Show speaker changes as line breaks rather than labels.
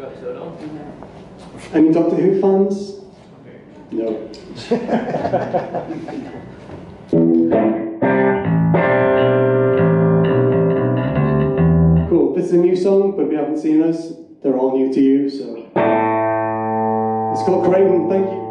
episode on?
Any Doctor Who fans? No. cool. This is a new song, but if you haven't seen us, they're all new to you, so. It's called Creighton. Thank you.